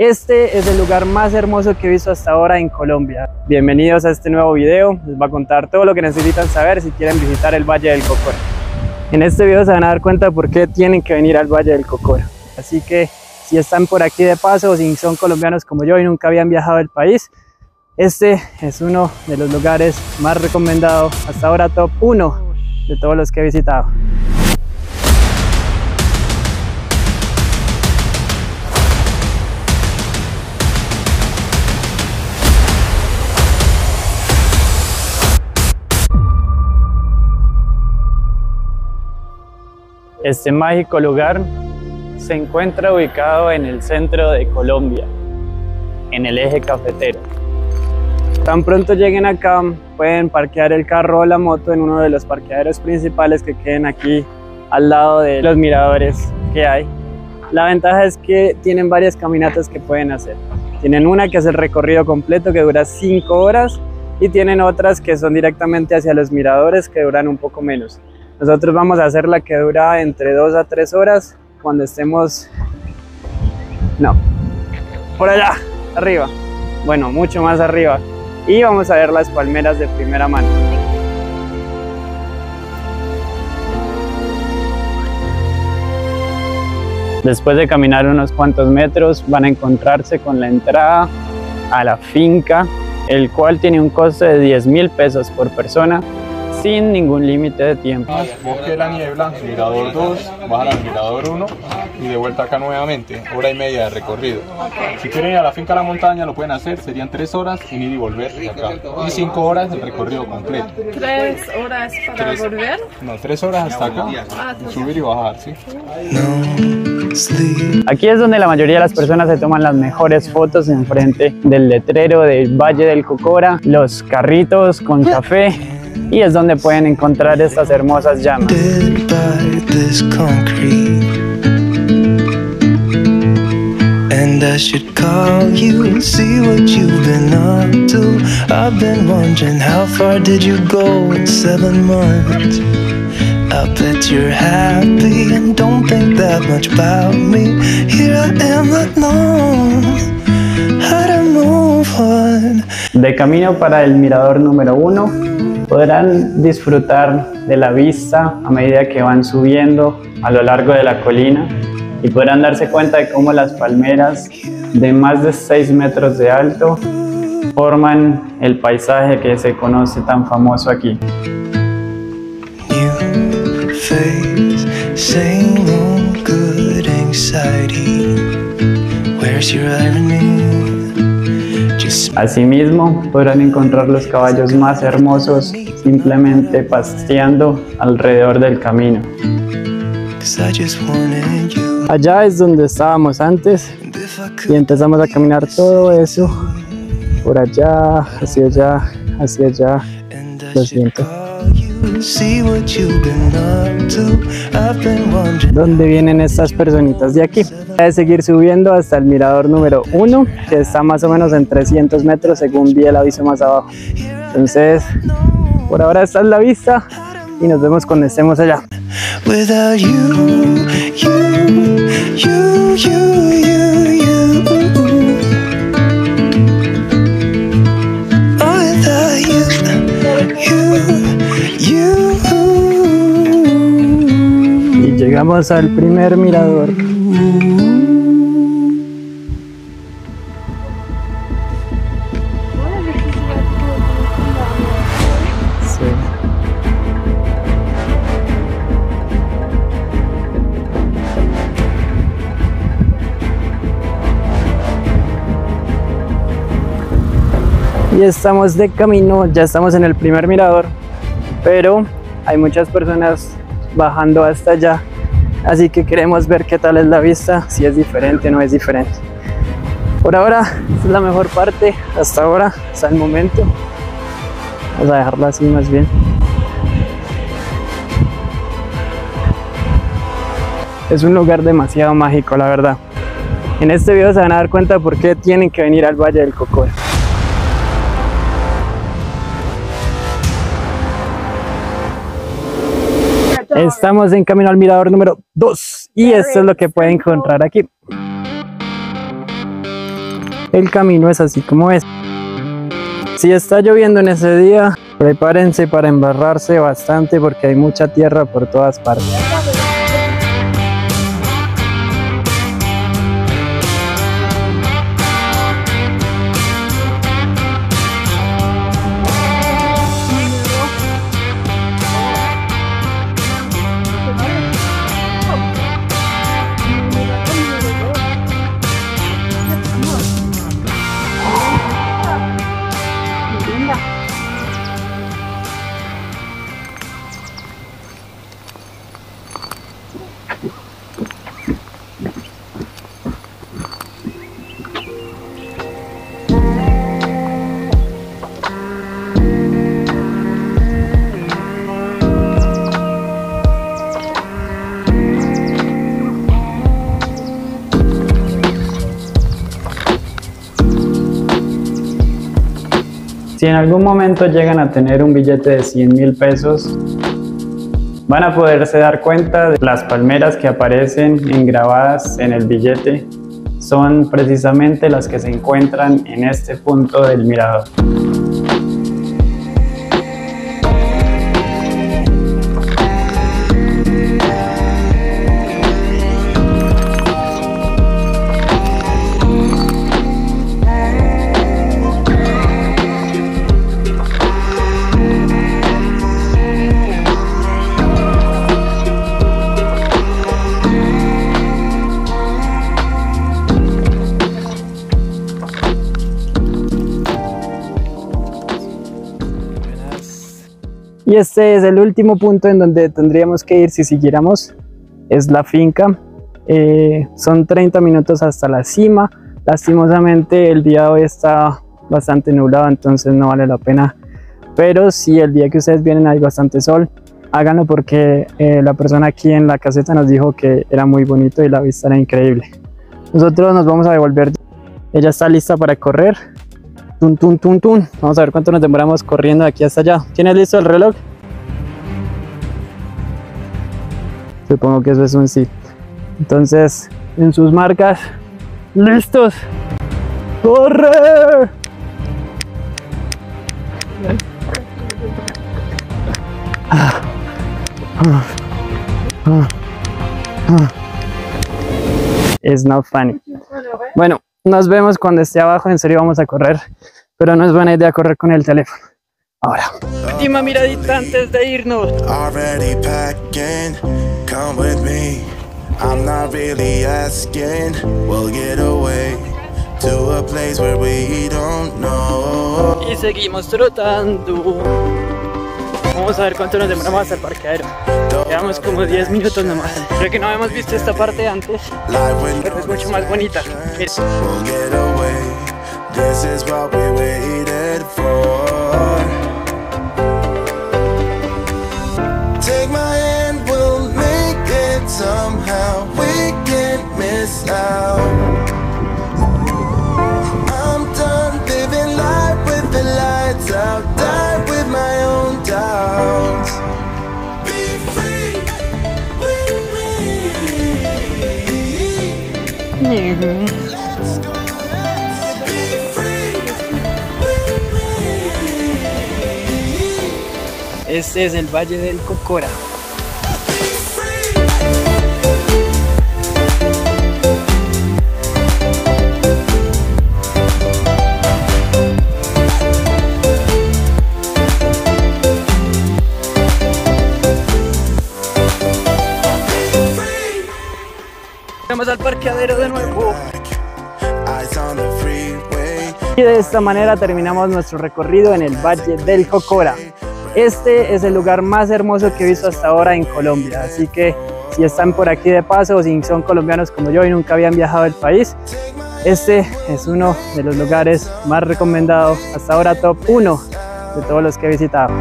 Este es el lugar más hermoso que he visto hasta ahora en Colombia. Bienvenidos a este nuevo video, les voy a contar todo lo que necesitan saber si quieren visitar el Valle del Cocora. En este video se van a dar cuenta por qué tienen que venir al Valle del Cocora. Así que si están por aquí de paso o si son colombianos como yo y nunca habían viajado al país, este es uno de los lugares más recomendados, hasta ahora top 1 de todos los que he visitado. Este mágico lugar se encuentra ubicado en el centro de Colombia, en el eje cafetero. Tan pronto lleguen acá, pueden parquear el carro o la moto en uno de los parqueaderos principales que queden aquí al lado de los miradores que hay. La ventaja es que tienen varias caminatas que pueden hacer. Tienen una que es el recorrido completo que dura 5 horas y tienen otras que son directamente hacia los miradores que duran un poco menos. Nosotros vamos a hacer la que dura entre 2 a 3 horas cuando estemos... No, por allá, arriba. Bueno, mucho más arriba. Y vamos a ver las palmeras de primera mano. Después de caminar unos cuantos metros van a encontrarse con la entrada a la finca, el cual tiene un coste de 10 mil pesos por persona sin ningún límite de tiempo. Bosque de la Niebla, Mirador 2, bajan al Mirador 1 y de vuelta acá nuevamente, hora y media de recorrido. Si quieren ir a la finca a la montaña lo pueden hacer, serían 3 horas en ir y volver acá. Y 5 horas el recorrido completo. ¿Tres horas para volver? No, 3 horas hasta acá, subir y bajar, ¿sí? Aquí es donde la mayoría de las personas se toman las mejores fotos enfrente del letrero del Valle del Cocora, los carritos con café y es donde pueden encontrar estas hermosas llamas. And I should call you, see what you've been up to. I've been wondering how far did you go in seven months? I bet you're happy and don't think that much about me. Here I am, know how to move on. De camino para el mirador número uno, podrán disfrutar de la vista a medida que van subiendo a lo largo de la colina y podrán darse cuenta de cómo las palmeras de más de 6 metros de alto forman el paisaje que se conoce tan famoso aquí. Asimismo, podrán encontrar los caballos más hermosos simplemente paseando alrededor del camino. Allá es donde estábamos antes y empezamos a caminar todo eso por allá, hacia allá, hacia allá. Lo siento. ¿Dónde vienen estas personitas de aquí? De seguir subiendo hasta el mirador número 1, que está más o menos en 300 metros según vi el aviso más abajo. Entonces, por ahora esta es la vista y nos vemos cuando estemos allá. Y llegamos al primer mirador. y estamos de camino, ya estamos en el primer mirador, pero hay muchas personas bajando hasta allá, así que queremos ver qué tal es la vista, si es diferente o no es diferente. Por ahora, esta es la mejor parte, hasta ahora, hasta el momento. Vamos a dejarla así más bien. Es un lugar demasiado mágico, la verdad. En este video se van a dar cuenta por qué tienen que venir al Valle del Cocora. Estamos en camino al mirador número 2 y esto es lo que pueden encontrar aquí. el camino es así como es. Si está lloviendo en ese día, prepárense para embarrarse bastante porque hay mucha tierra por todas partes. Si en algún momento llegan a tener un billete de 100 mil pesos, van a poderse dar cuenta de las palmeras que aparecen engrabadas en el billete son precisamente las que se encuentran en este punto del mirador. Y este es el último punto en donde tendríamos que ir si siguiéramos, es la finca. Eh, son 30 minutos hasta la cima. Lastimosamente el día de hoy está bastante nublado, entonces no vale la pena. Pero si el día que ustedes vienen hay bastante sol, háganlo porque eh, la persona aquí en la caseta nos dijo que era muy bonito y la vista era increíble. Nosotros nos vamos a devolver. Ella está lista para correr. Tun, tun, tun, tun. Vamos a ver cuánto nos demoramos corriendo de aquí hasta allá. ¿Tienes listo el reloj? Supongo que eso es un sí. Entonces, en sus marcas, listos. ¡Corre! It's not funny. Bueno, nos vemos cuando esté abajo, en serio vamos a correr, pero no es buena idea correr con el teléfono. Ahora. Última miradita antes de irnos. I'm not really asking. We'll get away to a place where we don't know. Y seguimos trotando. Vamos a ver cuánto nos demoramos el parqueadero. Llevamos como 10 minutos nomás. Creo que no habíamos visto esta parte antes, pero es mucho más bonita. Es- doubts. Be free with me. Este es el Valle del Cocora. Vamos al parqueadero de nuevo. Y de esta manera terminamos nuestro recorrido en el Valle del Cocora. Este es el lugar más hermoso que he visto hasta ahora en Colombia, así que si están por aquí de paso o si son colombianos como yo y nunca habían viajado al país, este es uno de los lugares más recomendados hasta ahora top 1 de todos los que he visitado.